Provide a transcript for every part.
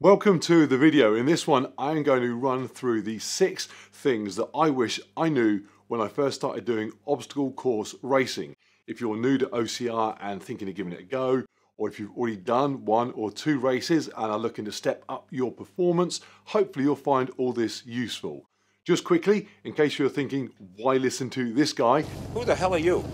Welcome to the video. In this one, I'm going to run through the six things that I wish I knew when I first started doing obstacle course racing. If you're new to OCR and thinking of giving it a go, or if you've already done one or two races and are looking to step up your performance, hopefully you'll find all this useful. Just quickly, in case you're thinking, why listen to this guy? Who the hell are you?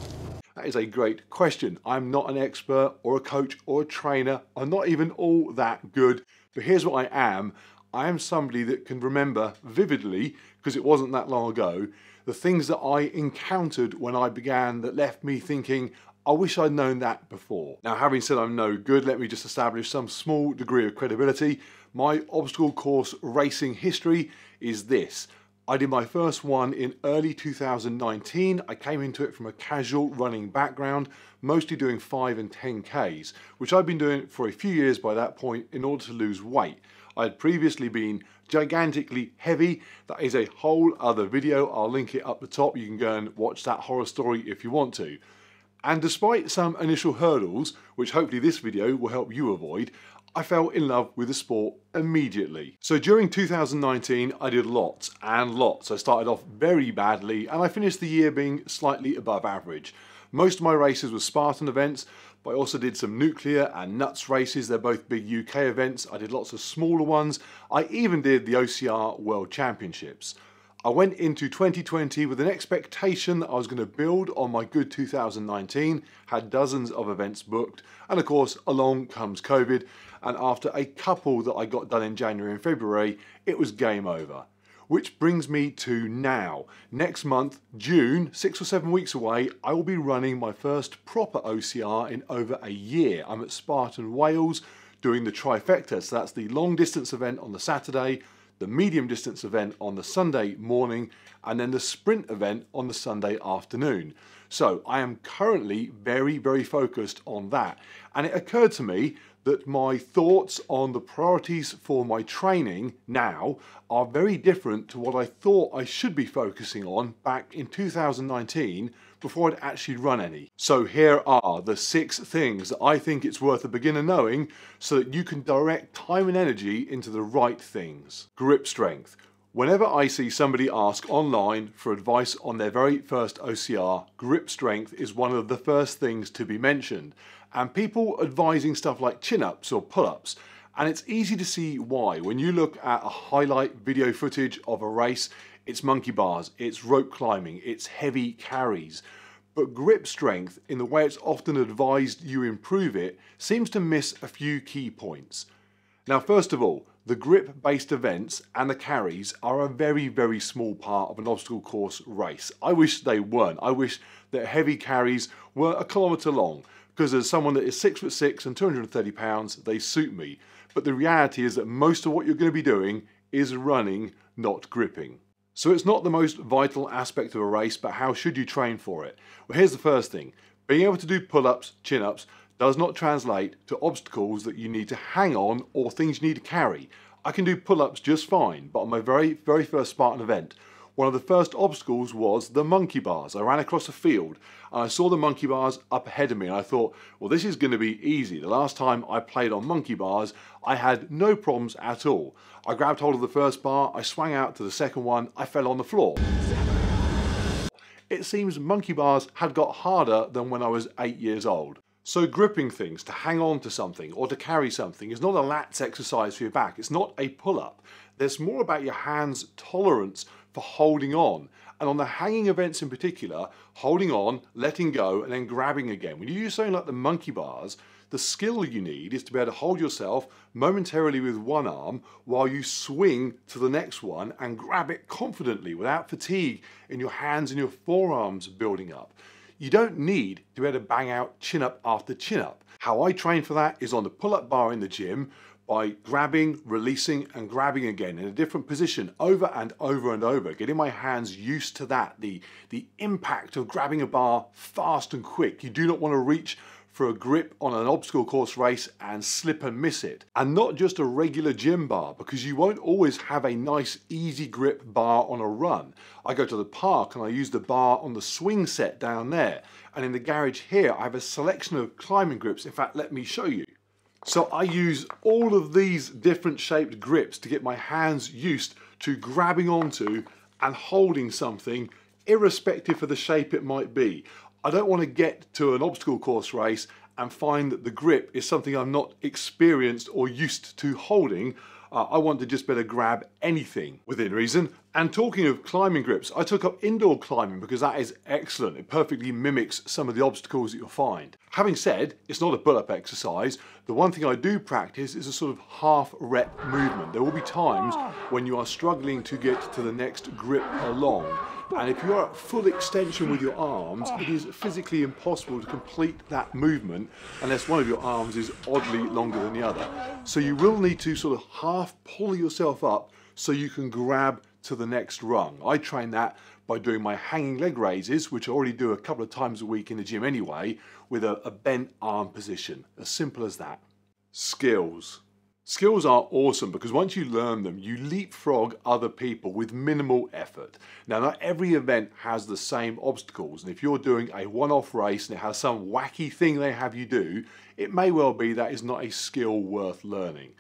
That is a great question. I'm not an expert or a coach or a trainer. I'm not even all that good but here's what I am. I am somebody that can remember vividly, because it wasn't that long ago, the things that I encountered when I began that left me thinking, I wish I'd known that before. Now, having said I'm no good, let me just establish some small degree of credibility. My obstacle course racing history is this. I did my first one in early 2019. I came into it from a casual running background, mostly doing 5 and 10Ks, which I'd been doing for a few years by that point in order to lose weight. I had previously been gigantically heavy. That is a whole other video. I'll link it up the top. You can go and watch that horror story if you want to. And despite some initial hurdles, which hopefully this video will help you avoid, I fell in love with the sport immediately. So during 2019 I did lots and lots. I started off very badly and I finished the year being slightly above average. Most of my races were Spartan events, but I also did some nuclear and nuts races. They're both big UK events. I did lots of smaller ones. I even did the OCR World Championships. I went into 2020 with an expectation that I was going to build on my good 2019, had dozens of events booked, and of course, along comes COVID. And after a couple that I got done in January and February, it was game over. Which brings me to now. Next month, June, six or seven weeks away, I will be running my first proper OCR in over a year. I'm at Spartan Wales doing the trifecta, so that's the long distance event on the Saturday, the medium distance event on the Sunday morning, and then the sprint event on the Sunday afternoon. So I am currently very, very focused on that. And it occurred to me that my thoughts on the priorities for my training now are very different to what I thought I should be focusing on back in 2019 before I'd actually run any. So here are the six things that I think it's worth a beginner knowing so that you can direct time and energy into the right things. Grip strength. Whenever I see somebody ask online for advice on their very first OCR, grip strength is one of the first things to be mentioned. And people advising stuff like chin-ups or pull-ups, and it's easy to see why. When you look at a highlight video footage of a race, it's monkey bars, it's rope climbing, it's heavy carries. But grip strength, in the way it's often advised you improve it, seems to miss a few key points. Now, first of all, the grip based events and the carries are a very, very small part of an obstacle course race. I wish they weren't. I wish that heavy carries were a kilometre long because as someone that is six foot six and 230 pounds, they suit me. But the reality is that most of what you're going to be doing is running, not gripping. So it's not the most vital aspect of a race, but how should you train for it? Well, here's the first thing. Being able to do pull-ups, chin-ups, does not translate to obstacles that you need to hang on or things you need to carry. I can do pull-ups just fine, but on my very, very first Spartan event, one of the first obstacles was the monkey bars. I ran across a field and I saw the monkey bars up ahead of me and I thought, well, this is going to be easy. The last time I played on monkey bars, I had no problems at all. I grabbed hold of the first bar, I swung out to the second one, I fell on the floor. It seems monkey bars had got harder than when I was eight years old. So gripping things to hang on to something or to carry something is not a lats exercise for your back. It's not a pull-up. There's more about your hands' tolerance for holding on. And on the hanging events in particular, holding on, letting go, and then grabbing again. When you use something like the monkey bars, the skill you need is to be able to hold yourself momentarily with one arm while you swing to the next one and grab it confidently without fatigue in your hands and your forearms building up. You don't need to be able to bang out chin up after chin up. How I train for that is on the pull up bar in the gym by grabbing, releasing and grabbing again in a different position over and over and over, getting my hands used to that, the, the impact of grabbing a bar fast and quick. You do not want to reach for a grip on an obstacle course race and slip and miss it. And not just a regular gym bar, because you won't always have a nice easy grip bar on a run. I go to the park and I use the bar on the swing set down there. And in the garage here, I have a selection of climbing grips. In fact, let me show you. So I use all of these different shaped grips to get my hands used to grabbing onto and holding something irrespective of the shape it might be. I don't want to get to an obstacle course race and find that the grip is something I'm not experienced or used to holding. Uh, I want to just better grab anything within reason. And talking of climbing grips, I took up indoor climbing because that is excellent. It perfectly mimics some of the obstacles that you'll find. Having said, it's not a pull-up exercise. The one thing I do practice is a sort of half rep movement. There will be times when you are struggling to get to the next grip along and if you're at full extension with your arms, it is physically impossible to complete that movement unless one of your arms is oddly longer than the other. So you will need to sort of half pull yourself up so you can grab to the next rung. I train that by doing my hanging leg raises, which I already do a couple of times a week in the gym anyway, with a, a bent arm position. As simple as that. Skills. Skills are awesome because once you learn them, you leapfrog other people with minimal effort. Now, not every event has the same obstacles, and if you're doing a one off race and it has some wacky thing they have you do, it may well be that is not a skill worth learning.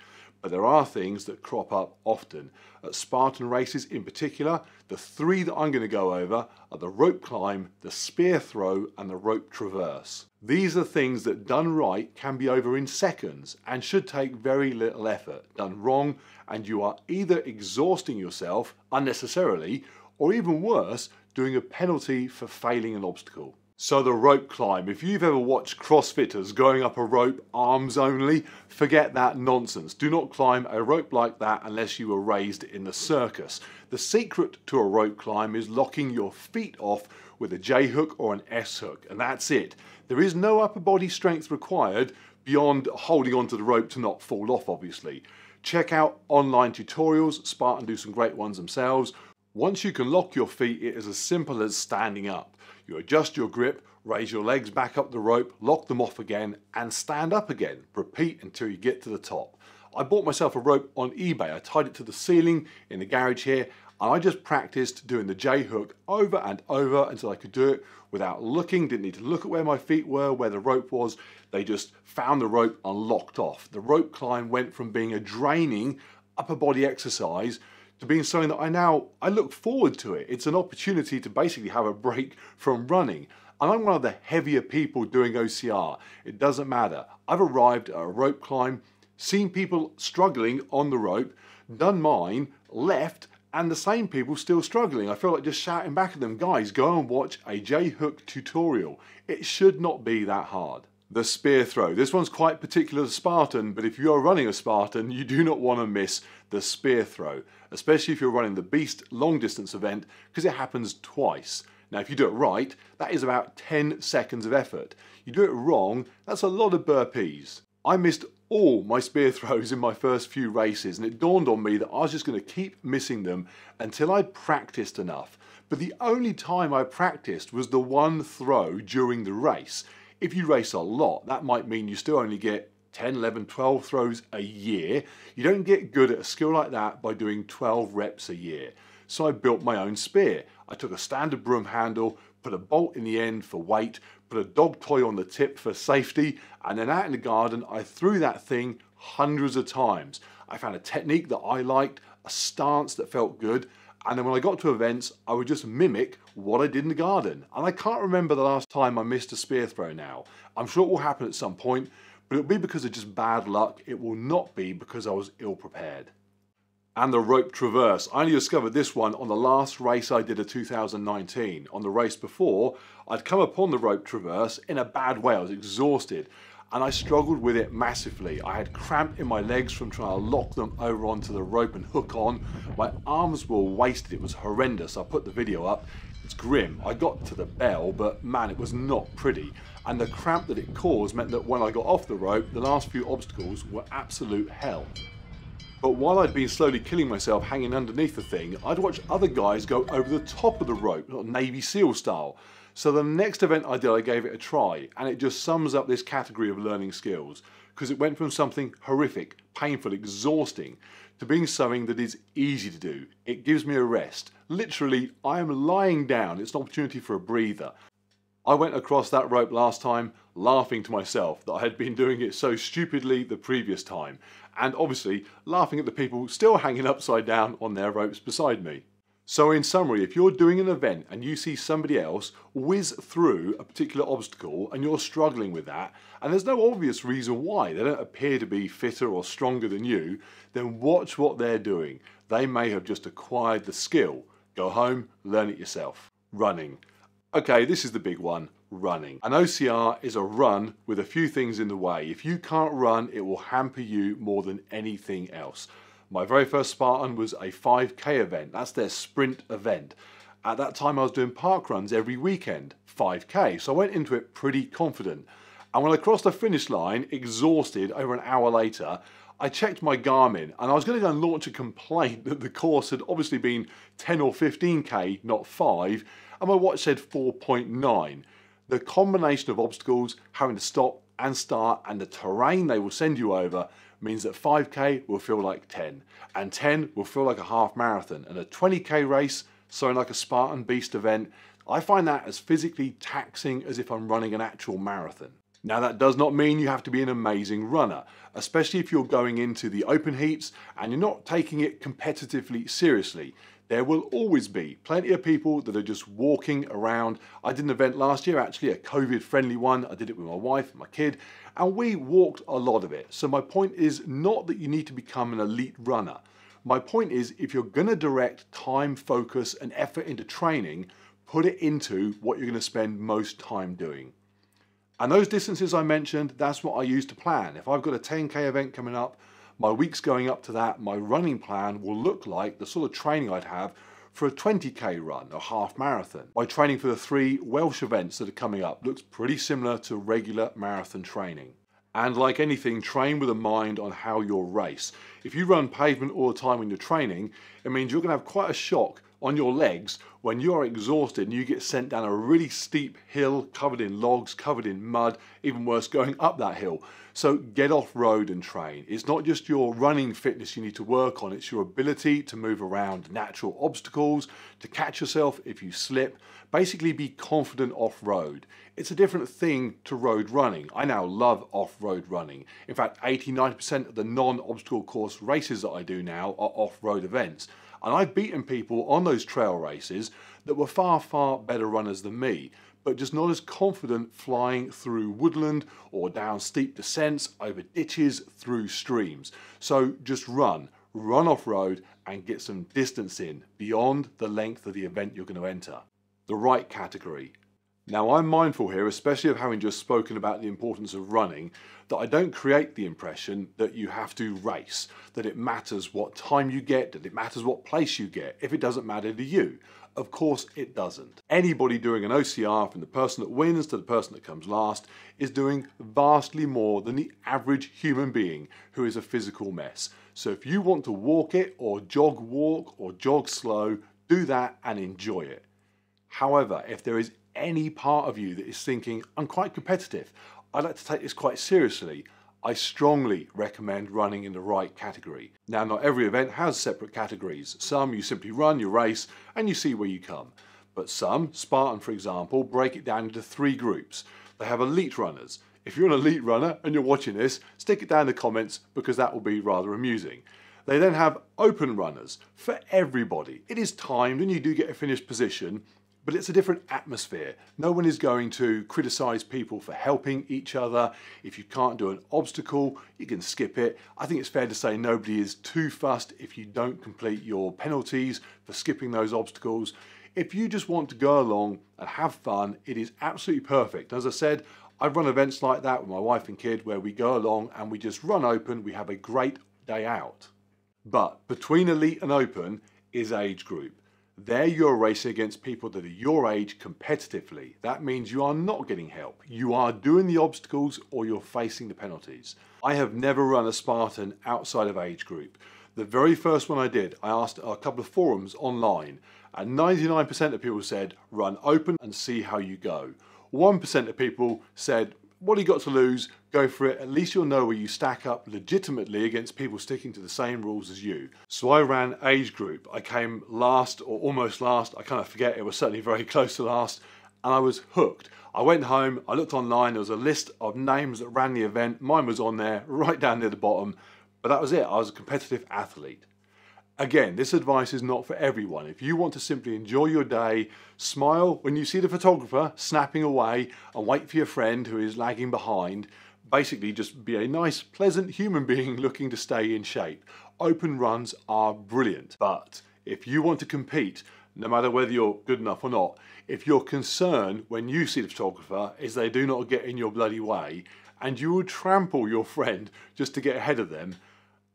But there are things that crop up often. At Spartan races in particular, the three that I'm going to go over are the rope climb, the spear throw, and the rope traverse. These are things that done right can be over in seconds and should take very little effort. Done wrong, and you are either exhausting yourself unnecessarily or even worse, doing a penalty for failing an obstacle. So the rope climb, if you've ever watched CrossFitters going up a rope arms only, forget that nonsense. Do not climb a rope like that unless you were raised in the circus. The secret to a rope climb is locking your feet off with a J hook or an S hook, and that's it. There is no upper body strength required beyond holding onto the rope to not fall off, obviously. Check out online tutorials, Spartan do some great ones themselves. Once you can lock your feet, it is as simple as standing up. You adjust your grip, raise your legs back up the rope, lock them off again, and stand up again. Repeat until you get to the top. I bought myself a rope on eBay. I tied it to the ceiling in the garage here, and I just practiced doing the J hook over and over until I could do it without looking. Didn't need to look at where my feet were, where the rope was. They just found the rope and locked off. The rope climb went from being a draining upper body exercise to being something that I now I look forward to it. It's an opportunity to basically have a break from running. And I'm one of the heavier people doing OCR. It doesn't matter. I've arrived at a rope climb, seen people struggling on the rope, done mine, left, and the same people still struggling. I feel like just shouting back at them, guys, go and watch a J hook tutorial. It should not be that hard the spear throw. This one's quite particular to Spartan, but if you're running a Spartan, you do not want to miss the spear throw, especially if you're running the Beast long distance event, because it happens twice. Now, if you do it right, that is about 10 seconds of effort. You do it wrong, that's a lot of burpees. I missed all my spear throws in my first few races, and it dawned on me that I was just going to keep missing them until I'd practiced enough. But the only time I practiced was the one throw during the race. If you race a lot, that might mean you still only get 10, 11, 12 throws a year. You don't get good at a skill like that by doing 12 reps a year. So I built my own spear. I took a standard broom handle, put a bolt in the end for weight, put a dog toy on the tip for safety, and then out in the garden, I threw that thing hundreds of times. I found a technique that I liked, a stance that felt good, and then when I got to events, I would just mimic what I did in the garden. And I can't remember the last time I missed a spear throw now. I'm sure it will happen at some point, but it'll be because of just bad luck. It will not be because I was ill prepared. And the rope traverse. I only discovered this one on the last race I did of 2019. On the race before, I'd come upon the rope traverse in a bad way. I was exhausted and I struggled with it massively. I had cramp in my legs from trying to lock them over onto the rope and hook on. My arms were wasted, it was horrendous. I put the video up, it's grim. I got to the bell, but man, it was not pretty. And the cramp that it caused meant that when I got off the rope, the last few obstacles were absolute hell. But while I'd been slowly killing myself hanging underneath the thing, I'd watch other guys go over the top of the rope, Navy SEAL style. So the next event I did, I gave it a try, and it just sums up this category of learning skills because it went from something horrific, painful, exhausting to being something that is easy to do. It gives me a rest. Literally, I am lying down. It's an opportunity for a breather. I went across that rope last time. laughing to myself that I had been doing it so stupidly the previous time, and obviously laughing at the people still hanging upside down on their ropes beside me. So in summary, if you're doing an event and you see somebody else whiz through a particular obstacle and you're struggling with that, and there's no obvious reason why, they don't appear to be fitter or stronger than you, then watch what they're doing. They may have just acquired the skill. Go home, learn it yourself. Running. Okay, this is the big one, running. An OCR is a run with a few things in the way. If you can't run, it will hamper you more than anything else. My very first Spartan was a 5k event. That's their sprint event. At that time, I was doing park runs every weekend, 5k. So I went into it pretty confident. And when I crossed the finish line, exhausted over an hour later, I checked my Garmin and I was going to go and launch a complaint that the course had obviously been 10 or 15k, not 5, and my watch said 4.9. The combination of obstacles, having to stop and start, and the terrain they will send you over means that 5k will feel like 10, and 10 will feel like a half marathon, and a 20k race, something like a Spartan Beast event, I find that as physically taxing as if I'm running an actual marathon. Now that does not mean you have to be an amazing runner, especially if you're going into the open heats and you're not taking it competitively seriously. There will always be plenty of people that are just walking around. I did an event last year, actually a COVID friendly one. I did it with my wife and my kid and we walked a lot of it. So my point is not that you need to become an elite runner. My point is if you're going to direct time, focus, and effort into training, put it into what you're going to spend most time doing. And those distances I mentioned, that's what I use to plan. If I've got a 10k event coming up, my weeks going up to that, my running plan will look like the sort of training I'd have for a 20k run, a half marathon. My training for the three Welsh events that are coming up looks pretty similar to regular marathon training. And like anything, train with a mind on how you'll race. If you run pavement all the time when you're training, it means you're going to have quite a shock on your legs when you are exhausted and you get sent down a really steep hill covered in logs, covered in mud, even worse, going up that hill. So get off road and train. It's not just your running fitness you need to work on, it's your ability to move around natural obstacles, to catch yourself if you slip. Basically, be confident off road. It's a different thing to road running. I now love off road running. In fact, 80 90% of the non obstacle course races that I do now are off road events. And I've beaten people on those trail races that were far, far better runners than me, but just not as confident flying through woodland or down steep descents, over ditches, through streams. So just run, run off road and get some distance in beyond the length of the event you're going to enter. The right category, now I'm mindful here, especially of having just spoken about the importance of running, that I don't create the impression that you have to race, that it matters what time you get, that it matters what place you get, if it doesn't matter to you. Of course it doesn't. Anybody doing an OCR, from the person that wins to the person that comes last, is doing vastly more than the average human being who is a physical mess. So if you want to walk it, or jog walk, or jog slow, do that and enjoy it. However, if there is any part of you that is thinking, I'm quite competitive, I'd like to take this quite seriously, I strongly recommend running in the right category. Now, not every event has separate categories. Some you simply run your race and you see where you come. But some, Spartan for example, break it down into three groups. They have elite runners. If you're an elite runner and you're watching this, stick it down in the comments because that will be rather amusing. They then have open runners for everybody. It is timed and you do get a finished position, but it's a different atmosphere. No one is going to criticize people for helping each other. If you can't do an obstacle, you can skip it. I think it's fair to say nobody is too fussed if you don't complete your penalties for skipping those obstacles. If you just want to go along and have fun, it is absolutely perfect. As I said, I've run events like that with my wife and kid where we go along and we just run open, we have a great day out. But between elite and open is age group. There you're racing against people that are your age competitively. That means you are not getting help. You are doing the obstacles or you're facing the penalties. I have never run a Spartan outside of age group. The very first one I did, I asked a couple of forums online and 99% of people said run open and see how you go. 1% of people said what you got to lose? Go for it. At least you'll know where you stack up legitimately against people sticking to the same rules as you. So I ran age group. I came last or almost last. I kind of forget. It was certainly very close to last. and I was hooked. I went home, I looked online, there was a list of names that ran the event. Mine was on there, right down near the bottom. But that was it. I was a competitive athlete. Again, this advice is not for everyone. If you want to simply enjoy your day, smile when you see the photographer snapping away and wait for your friend who is lagging behind, basically just be a nice, pleasant human being looking to stay in shape. Open runs are brilliant, but if you want to compete, no matter whether you're good enough or not, if your concern when you see the photographer is they do not get in your bloody way and you will trample your friend just to get ahead of them,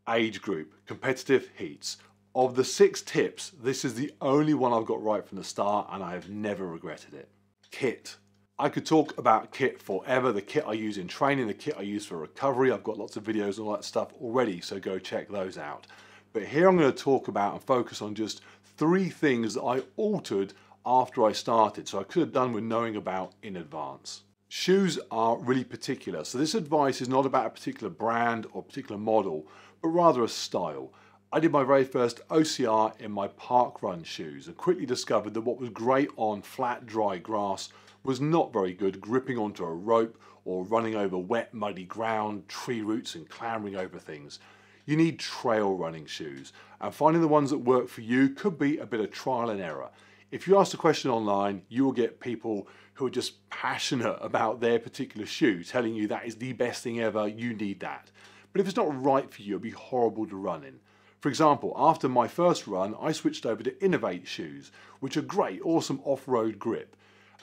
age group, competitive heats. Of the six tips, this is the only one I've got right from the start and I have never regretted it. Kit. I could talk about kit forever, the kit I use in training, the kit I use for recovery. I've got lots of videos and all that stuff already, so go check those out. But here I'm going to talk about and focus on just three things that I altered after I started, so I could have done with knowing about in advance. Shoes are really particular, so this advice is not about a particular brand or particular model, but rather a style. I did my very first OCR in my park run shoes and quickly discovered that what was great on flat, dry grass was not very good gripping onto a rope or running over wet, muddy ground, tree roots and clambering over things. You need trail running shoes and finding the ones that work for you could be a bit of trial and error. If you ask a question online, you will get people who are just passionate about their particular shoe telling you that is the best thing ever, you need that. But if it's not right for you, it'll be horrible to run in. For example, after my first run, I switched over to Inov-8 shoes, which are great, awesome off-road grip.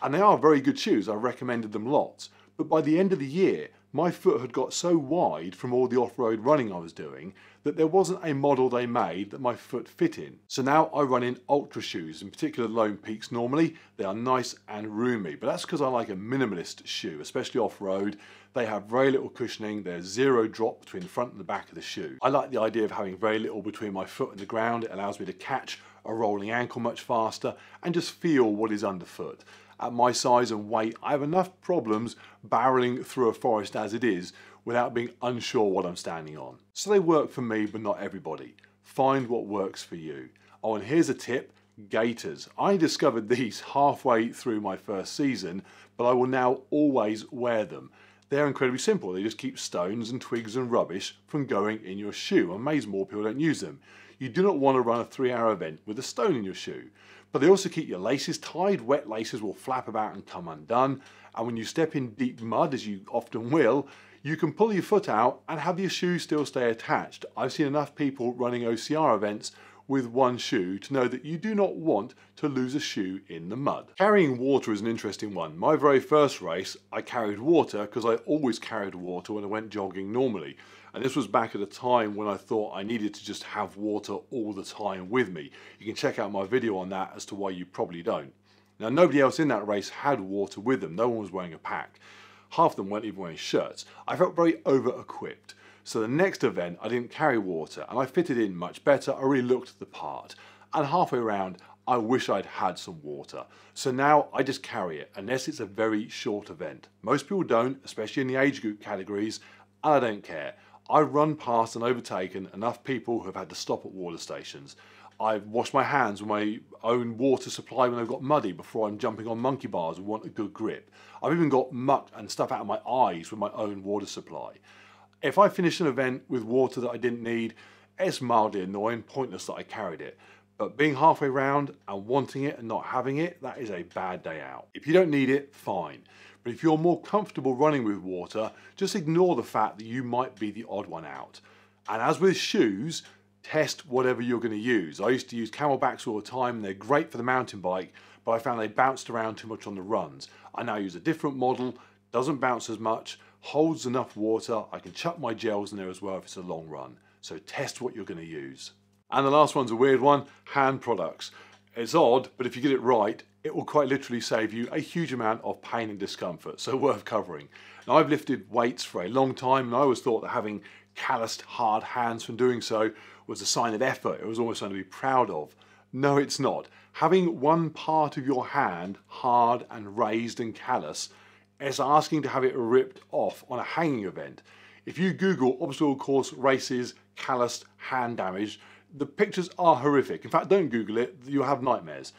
And they are very good shoes, I recommended them lots. But by the end of the year, my foot had got so wide from all the off-road running I was doing that there wasn't a model they made that my foot fit in. So now I run in Altra shoes, in particular Lone Peaks normally. They are nice and roomy, but that's because I like a minimalist shoe, especially off-road. They have very little cushioning, there's zero drop between the front and the back of the shoe. I like the idea of having very little between my foot and the ground. It allows me to catch a rolling ankle much faster and just feel what is underfoot at my size and weight, I have enough problems barreling through a forest as it is without being unsure what I'm standing on. So they work for me, but not everybody. Find what works for you. Oh, and here's a tip, gaiters. I discovered these halfway through my first season, but I will now always wear them. They're incredibly simple. They just keep stones and twigs and rubbish from going in your shoe. I'm amazed more people don't use them. You do not want to run a three hour event with a stone in your shoe. But they also keep your laces tied. Wet laces will flap about and come undone. And when you step in deep mud, as you often will, you can pull your foot out and have your shoe still stay attached. I've seen enough people running OCR events with one shoe to know that you do not want to lose a shoe in the mud. Carrying water is an interesting one. My very first race, I carried water because I always carried water when I went jogging normally. And this was back at a time when I thought I needed to just have water all the time with me. You can check out my video on that as to why you probably don't. Now nobody else in that race had water with them. No one was wearing a pack. Half of them weren't even wearing shirts. I felt very over equipped. So the next event, I didn't carry water and I fitted in much better. I really looked the part. And halfway around, I wish I'd had some water. So now I just carry it, unless it's a very short event. Most people don't, especially in the age group categories, and I don't care. I've run past and overtaken enough people who have had to stop at water stations. I've washed my hands with my own water supply when they've got muddy before I'm jumping on monkey bars and want a good grip. I've even got muck and stuff out of my eyes with my own water supply. If I finish an event with water that I didn't need, it's mildly annoying, pointless that I carried it. But being halfway round and wanting it and not having it, that is a bad day out. If you don't need it, fine. But if you're more comfortable running with water, just ignore the fact that you might be the odd one out. And as with shoes, test whatever you're going to use. I used to use CamelBaks all the time, they're great for the mountain bike, but I found they bounced around too much on the runs. I now use a different model, doesn't bounce as much, holds enough water. I can chuck my gels in there as well if it's a long run. So test what you're going to use. And the last one's a weird one, hand products. It's odd, but if you get it right, it will quite literally save you a huge amount of pain and discomfort, so worth covering. Now I've lifted weights for a long time and I always thought that having calloused hard hands from doing so was a sign of effort, it was almost something to be proud of. No, it's not. Having one part of your hand hard and raised and callous is asking to have it ripped off on a hanging event. If you Google obstacle course races calloused hand damage, the pictures are horrific. In fact, don't Google it, you'll have nightmares.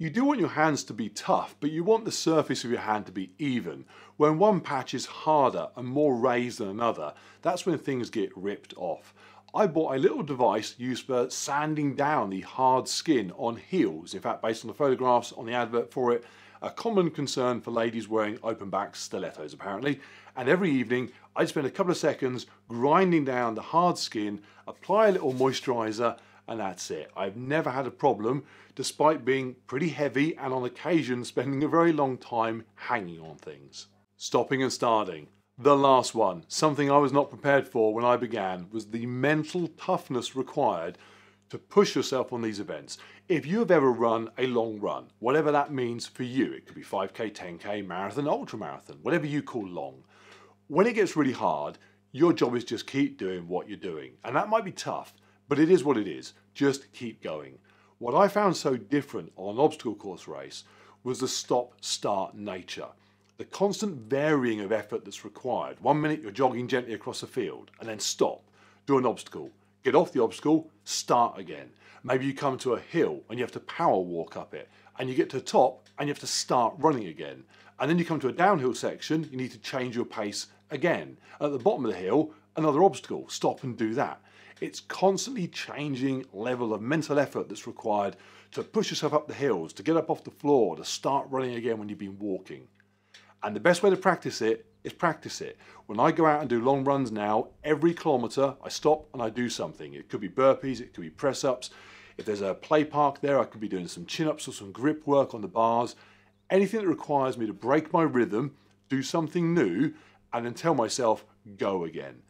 You do want your hands to be tough, but you want the surface of your hand to be even. When one patch is harder and more raised than another, that's when things get ripped off. I bought a little device used for sanding down the hard skin on heels. In fact, based on the photographs on the advert for it, a common concern for ladies wearing open back stilettos apparently. And every evening, I'd spend a couple of seconds grinding down the hard skin, apply a little moisturizer, and that's it. I've never had a problem despite being pretty heavy and on occasion spending a very long time hanging on things. Stopping and starting. The last one, something I was not prepared for when I began, was the mental toughness required to push yourself on these events. If you have ever run a long run, whatever that means for you, it could be 5k, 10k, marathon, ultra marathon, whatever you call long, when it gets really hard, your job is just keep doing what you're doing. And that might be tough, but it is what it is. Just keep going. What I found so different on an obstacle course race was the stop-start nature. The constant varying of effort that's required. One minute you're jogging gently across a field and then stop, do an obstacle, get off the obstacle, start again. Maybe you come to a hill and you have to power walk up it and you get to the top and you have to start running again. And then you come to a downhill section, you need to change your pace again. At the bottom of the hill, another obstacle, stop and do that. It's constantly changing level of mental effort that's required to push yourself up the hills, to get up off the floor, to start running again when you've been walking. And the best way to practice it is practice it. When I go out and do long runs now, every kilometre I stop and I do something. It could be burpees, it could be press ups. If there's a play park there, I could be doing some chin ups or some grip work on the bars. Anything that requires me to break my rhythm, do something new, and then tell myself, go again.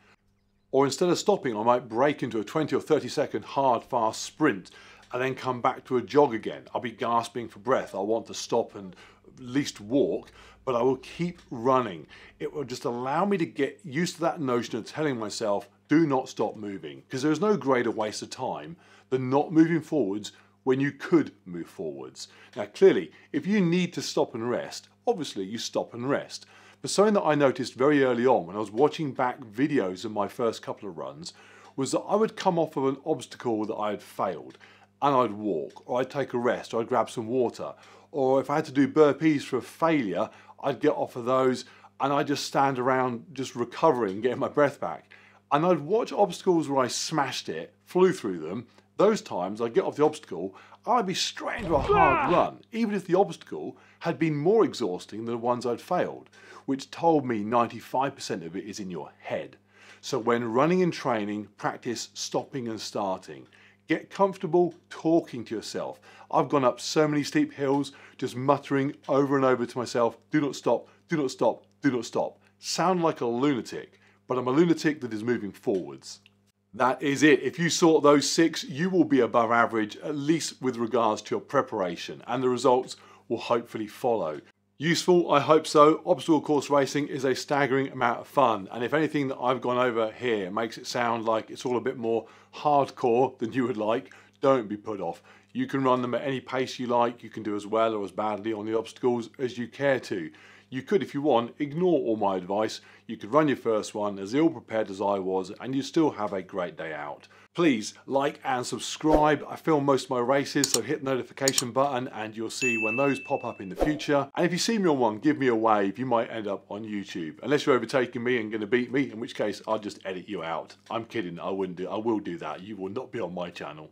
Or instead of stopping, I might break into a 20 or 30 second hard, fast sprint and then come back to a jog again. I'll be gasping for breath. I'll want to stop and at least walk, but I will keep running. It will just allow me to get used to that notion of telling myself, do not stop moving, because there's no greater waste of time than not moving forwards when you could move forwards. Now, clearly, if you need to stop and rest, obviously you stop and rest. But something that I noticed very early on when I was watching back videos of my first couple of runs was that I would come off of an obstacle that I had failed and I'd walk or I'd take a rest or I'd grab some water or if I had to do burpees for a failure I'd get off of those and I'd just stand around just recovering getting my breath back and I'd watch obstacles where I smashed it flew through them those times I'd get off the obstacle I'd be straight into a hard ah. run even if the obstacle had been more exhausting than the ones I'd failed which told me 95% of it is in your head. So when running and training, practice stopping and starting. Get comfortable talking to yourself. I've gone up so many steep hills just muttering over and over to myself, do not stop, do not stop, do not stop. Sound like a lunatic, but I'm a lunatic that is moving forwards. That is it. If you sort those six, you will be above average, at least with regards to your preparation, and the results will hopefully follow. Useful, I hope so. Obstacle course racing is a staggering amount of fun, and if anything that I've gone over here makes it sound like it's all a bit more hardcore than you would like, don't be put off. You can run them at any pace you like, you can do as well or as badly on the obstacles as you care to. You could, if you want, ignore all my advice. You could run your first one as ill prepared as I was, and you still have a great day out. Please like and subscribe. I film most of my races, so hit the notification button and you'll see when those pop up in the future. And if you see me on one, give me a wave. You might end up on YouTube. Unless you're overtaking me and going to beat me, in which case I'll just edit you out. I'm kidding. I wouldn't do. I will do that. You will not be on my channel.